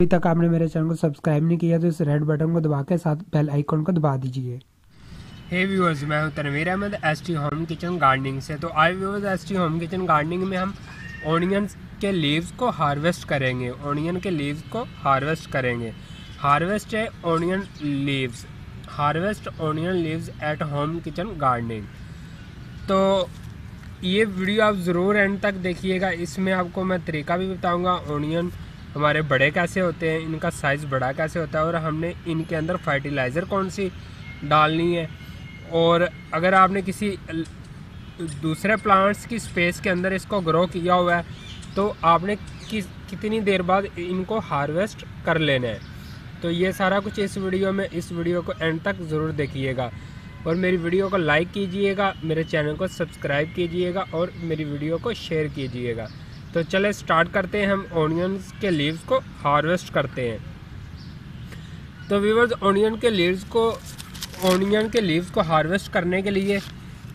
अभी तक आपने मेरे चैनल को सब्सक्राइब नहीं किया तो इस रेड बटन को दबा के साथ बेल आइकॉन को दबा दीजिए। हे व्यूअर्स मैं हूँ Tanveer Ahmed S T home kitchen gardening से। तो hi viewers S T home kitchen gardening में हम ऑनियंस के लीव्स को हार्वेस्ट करेंगे। ऑनियन के लीव्स को हार्वेस्ट करेंगे। हार्वेस्ट है onion leaves harvest onion leaves at home kitchen gardening तो ये वीडियो आप ज़रूर एंड तक देखिएगा। इसमें आपको मैं तरीका भी बताऊँगा। ऑनियन हमारे बड़े कैसे होते हैं, इनका साइज़ बड़ा कैसे होता है और हमने इनके अंदर फर्टिलाइज़र कौन सी डालनी है? और अगर आपने किसी दूसरे प्लांट्स की स्पेस के अंदर इसको ग्रो किया हुआ है तो आपने किस, कितनी देर बाद इनको हार्वेस्ट कर लेना है? तो ये सारा कुछ इस वीडियो में, इस वीडियो को एंड तक ज़रूर देखिएगा। और मेरी वीडियो को लाइक कीजिएगा, मेरे चैनल को सब्सक्राइब कीजिएगा और मेरी वीडियो को शेयर कीजिएगा। तो चले स्टार्ट करते हैं हम ऑनियंस के लीव्स को हार्वेस्ट करते हैं। तो व्यूवर्स ऑनियन के लीव्स को ऑनियन के लीव्स को हार्वेस्ट करने के लिए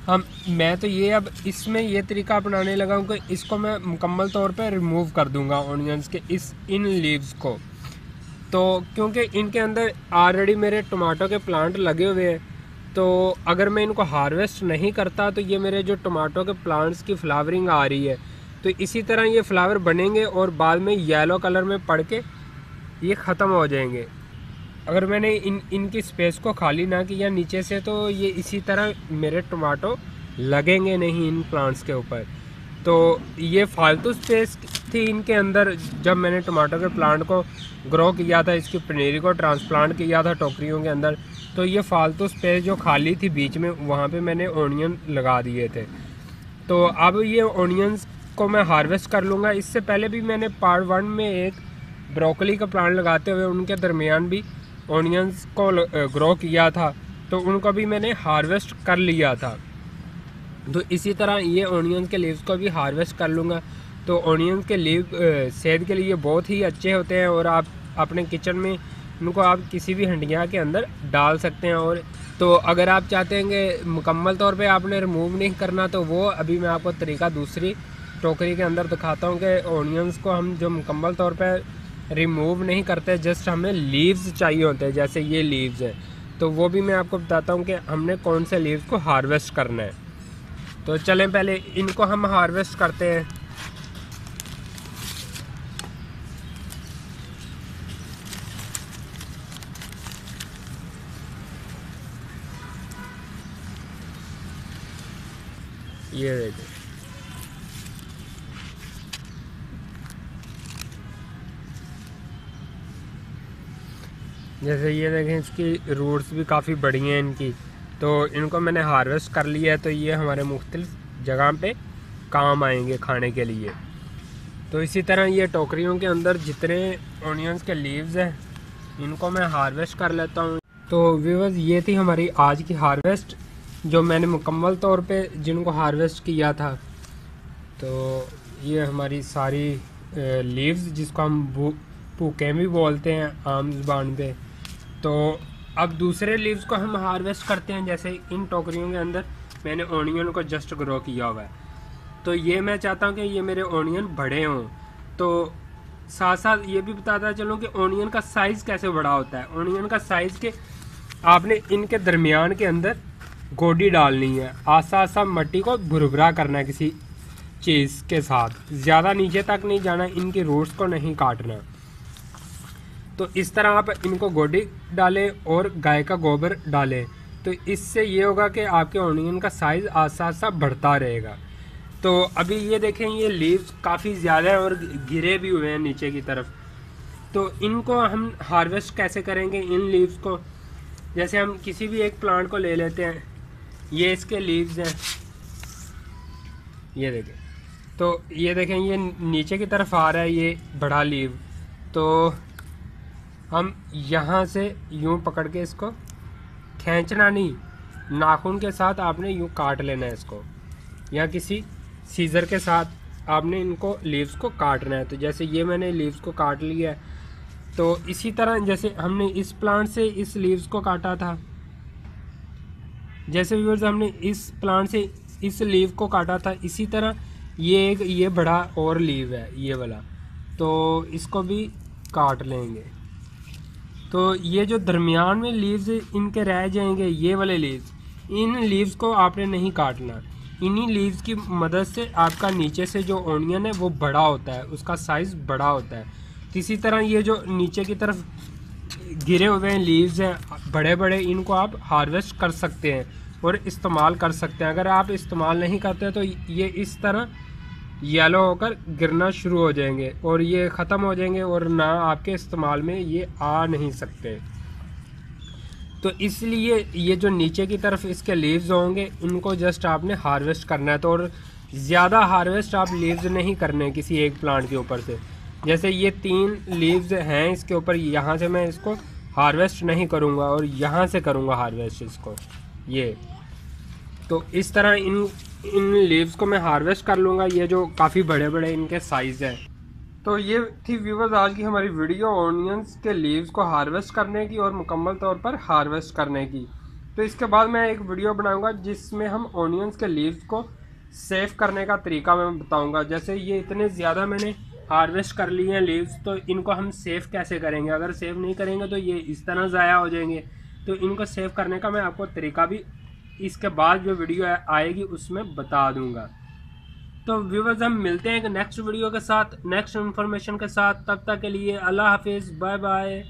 हम, मैं तो ये अब इसमें ये तरीका अपनाने लगा हूँ कि इसको मैं मुकम्मल तौर पे रिमूव कर दूँगा ऑनियंस के इस, इन लीव्स को। तो क्योंकि इनके अंदर ऑलरेडी मेरे टमाटो के प्लांट लगे हुए हैं तो अगर मैं इनको हार्वेस्ट नहीं करता तो ये मेरे जो टमाटो के प्लांट्स की फ्लावरिंग आ रही है तो इसी तरह ये फ्लावर बनेंगे और बाद में येलो कलर में पड़ के ये ख़त्म हो जाएँगे। अगर मैंने इन, इनकी स्पेस को खाली ना किया नीचे से तो ये इसी तरह मेरे टमाटो लगेंगे नहीं इन प्लांट्स के ऊपर। तो ये फालतू स्पेस थी इनके अंदर, जब मैंने टमाटो के प्लांट को ग्रो किया था, इसकी पनीरी को ट्रांसप्लांट किया था टोकरियों के अंदर तो ये फालतू स्पेस जो खाली थी बीच में, वहाँ पे मैंने ओनियन लगा दिए थे। तो अब ये ओनियंस को मैं हार्वेस्ट कर लूँगा। इससे पहले भी मैंने पार्ट वन में एक ब्रोकली का प्लांट लगाते हुए उनके दरमियान भी ऑनियंस को ग्रो किया था तो उनको भी मैंने हार्वेस्ट कर लिया था। तो इसी तरह ये ऑनियंस के लीव्स को भी हार्वेस्ट कर लूँगा। तो ऑनियंस के लीव सेहत के लिए बहुत ही अच्छे होते हैं और आप अपने किचन में उनको आप किसी भी हंडिया के अंदर डाल सकते हैं और तो अगर आप चाहते हैं कि मुकम्मल तौर पे आपने रिमूव नहीं करना तो वो अभी मैं आपको तरीका दूसरी टोकरी के अंदर दिखाता हूँ कि ऑनियंस को हम जो मुकम्मल तौर पर रिमूव नहीं करते जस्ट हमें लीव्स चाहिए होते हैं, जैसे ये लीव्स हैं। तो वो भी मैं आपको बताता हूँ कि हमने कौन से लीव्स को हार्वेस्ट करना है। तो चलें पहले, इनको हम हार्वेस्ट करते हैं। ये देखिए। जैसे ये देखें, इसकी रूट्स भी काफ़ी बड़ी हैं इनकी। तो इनको मैंने हार्वेस्ट कर लिया है तो ये हमारे मुख्तलिफ़ जगह पे काम आएँगे खाने के लिए। तो इसी तरह ये टोकरियों के अंदर जितने ऑनियंस के लीव्स हैं, इनको मैं हार्वेस्ट कर लेता हूँ। तो व्यूवर्स ये थी हमारी आज की हार्वेस्ट जो मैंने मुकम्मल तौर पे जिनको हार्वेस्ट किया था। तो ये हमारी सारी लीव्स जिसको हम भूखे भी बोलते हैं, आम जबान पे। तो अब दूसरे लीव्स को हम हार्वेस्ट करते हैं, जैसे इन टोकरियों के अंदर मैंने ओनियन को जस्ट ग्रो किया हुआ है। तो ये मैं चाहता हूँ कि ये मेरे ओनियन बड़े हों। तो साथ साथ ये भी बताता चलूँ कि ओनियन का साइज़ कैसे बड़ा होता है। ओनियन का साइज़ के आपने इनके दरमियान के अंदर गोडी डालनी है। आसा आसा मट्टी को भुरभुरा करना है किसी चीज़ के साथ। ज़्यादा नीचे तक नहीं जाना, इनकी रूट्स को नहीं काटना। तो इस तरह आप इनको गोडी डालें और गाय का गोबर डालें। तो इससे ये होगा कि आपके ऑनियन का साइज़ आसा आसा बढ़ता रहेगा। तो अभी ये देखें, ये लीव्स काफ़ी ज़्यादा हैं और गिरे भी हुए हैं नीचे की तरफ़। तो इनको हम हार्वेस्ट कैसे करेंगे इन लीव्स को? जैसे हम किसी भी एक प्लांट को ले लेते हैं। ये इसके लीव्स हैं। ये देखें। तो ये देखें, ये नीचे की तरफ़ आ रहा है ये बड़ा लीव तो हम यहाँ से यूँ पकड़ के इसको खींचना नहीं, नाखून के साथ आपने यूँ काट लेना है इसको, या किसी सीज़र के साथ आपने इनको लीव्स को काटना है। तो जैसे ये मैंने लीव्स को काट लिया है तो इसी तरह जैसे हमने इस प्लांट से इस लीव्स को काटा था, जैसे व्यूअर्स हमने इस प्लांट से इस लीव को काटा था, इसी तरह ये एक, ये बड़ा और लीव है, ये वाला तो इसको भी काट लेंगे। तो ये जो दरमियान में लीव्स इनके रह जाएँगे, ये वाले लीव्स इन लीव्स को आपने नहीं काटना। इन्हीं लीव्स की मदद से आपका नीचे से जो ओनियन है, वो बड़ा होता है, उसका साइज़ बड़ा होता है। इसी तरह ये जो नीचे की तरफ़ गिरे हुए हैं लीव्स हैं बड़े बड़े इनको आप हार्वेस्ट कर सकते हैं और इस्तेमाल कर सकते हैं। अगर आप इस्तेमाल नहीं करते तो ये इस तरह येलो होकर गिरना शुरू हो जाएँगे और ये ख़त्म हो जाएँगे और ना आपके इस्तेमाल में ये आ नहीं सकते। तो इसलिए ये जो नीचे की तरफ़ इसके लीव्स होंगे इनको जस्ट आपने हार्वेस्ट करना है। तो और ज़्यादा हार्वेस्ट आप लीव्स नहीं करने किसी एक प्लांट के ऊपर से। जैसे ये तीन लीव्स हैं इसके ऊपर, यहाँ से मैं इसको हार्वेस्ट नहीं करूँगा और यहाँ से करूँगा हार्वेस्ट इसको। ये। तो इस तरह इन इन लीव्स को मैं हार्वेस्ट कर लूँगा, ये जो काफ़ी बड़े बड़े इनके साइज़ हैं। तो ये थी व्यूवर्स आज की हमारी वीडियो ऑनियंस के लीव्स को हार्वेस्ट करने की और मुकम्मल तौर पर हार्वेस्ट करने की। तो इसके बाद मैं एक वीडियो बनाऊँगा, जिसमें हम ऑनियंस के लीव्स को सेव करने का तरीका मैं बताऊँगा। जैसे ये इतने ज़्यादा मैंने हार्वेस्ट कर लिए हैं लीव्स तो इनको हम सेव कैसे करेंगे? अगर सेव नहीं करेंगे तो ये इस तरह ज़ाया हो जाएँगे। तो इनको सेव करने का मैं आपको तरीका भी इसके बाद जो वीडियो आएगी उसमें बता दूँगा। तो व्यूवर्स हम मिलते हैं नेक्स्ट वीडियो के साथ नेक्स्ट इन्फॉर्मेशन के साथ। तब तक के लिए अल्लाह हाफिज़ बाय बाय